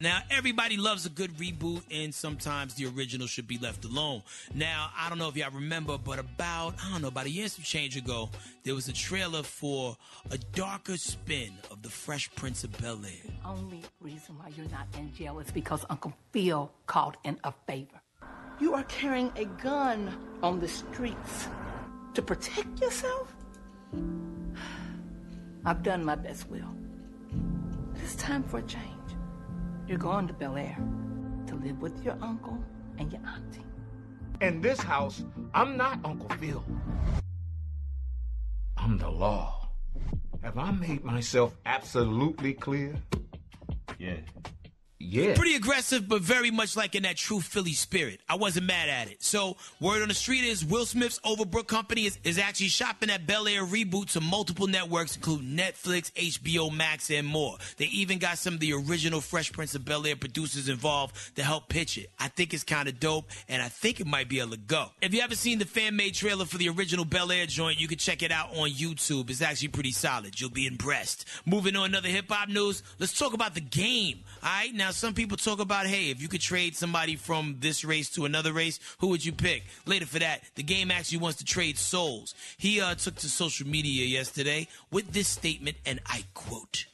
Now, everybody loves a good reboot, and sometimes the original should be left alone. Now, I don't know if y'all remember, but about, I don't know, about a year and some change ago, there was a trailer for a darker spin of The Fresh Prince of Bel Air. The only reason why you're not in jail is because Uncle Phil called in a favor. You are carrying a gun on the streets to protect yourself? I've done my best, Will. It's time for a change. You're going to Bel Air to live with your uncle and your auntie. In this house, I'm not Uncle Phil. I'm the law. Have I made myself absolutely clear? Yeah. Yeah. Pretty aggressive, but very much like in that true Philly spirit. I wasn't mad at it. So, word on the street is Will Smith's Overbrook Company is, is actually shopping at Bel Air reboot to multiple networks, including Netflix, HBO Max, and more. They even got some of the original Fresh Prince of Bel Air producers involved to help pitch it. I think it's kind of dope, and I think it might be able to go. If you haven't seen the fan made trailer for the original Bel Air joint, you can check it out on YouTube. It's actually pretty solid. You'll be impressed. Moving on another hip hop news, let's talk about the game. All right, now some people talk about, hey, if you could trade somebody from this race to another race, who would you pick? Later for that, the game actually wants to trade souls. He uh, took to social media yesterday with this statement, and I quote,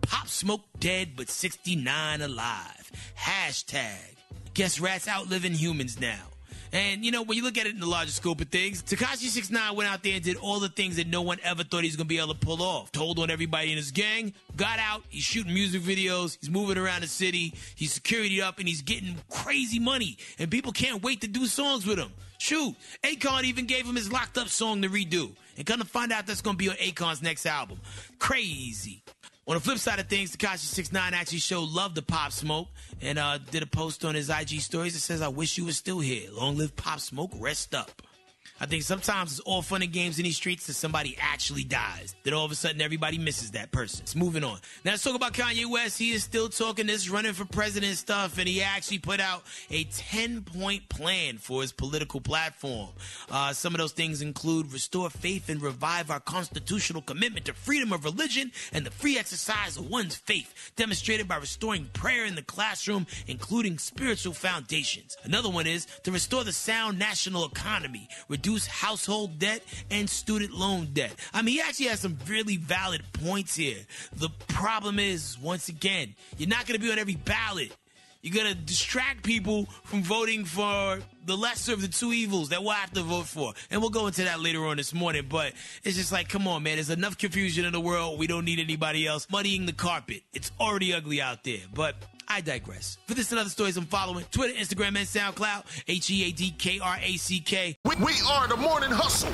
Pop Smoke dead, but 69 alive. Hashtag. Guess rats outliving humans now. And you know, when you look at it in the larger scope of things, Tekashi 69 went out there and did all the things that no one ever thought he was gonna be able to pull off. Told on everybody in his gang, got out, he's shooting music videos, he's moving around the city, he's security up, and he's getting crazy money. And people can't wait to do songs with him. Shoot, Akon even gave him his locked up song to redo. And to find out that's gonna be on Akon's next album. Crazy. On the flip side of things, Tekashi 69 actually showed love to Pop Smoke and uh, did a post on his IG stories that says, I wish you were still here. Long live Pop Smoke, rest up. I think sometimes it's all fun and games in these streets till somebody actually dies. Then all of a sudden everybody misses that person. It's moving on. Now let's talk about Kanye West. He is still talking this running for president stuff, and he actually put out a 10 point plan for his political platform. Uh, some of those things include restore faith and revive our constitutional commitment to freedom of religion and the free exercise of one's faith, demonstrated by restoring prayer in the classroom, including spiritual foundations. Another one is to restore the sound national economy, reduce household debt and student loan debt. I mean, he actually has some really valid points here. The problem is, once again, you're not going to be on every ballot. You're going to distract people from voting for the lesser of the two evils that we'll have to vote for. And we'll go into that later on this morning. But it's just like, come on, man. There's enough confusion in the world. We don't need anybody else muddying the carpet. It's already ugly out there. But I digress. For this and other stories I'm following, Twitter, Instagram, and SoundCloud, H E A D K R A C K. We, we are the morning hustle.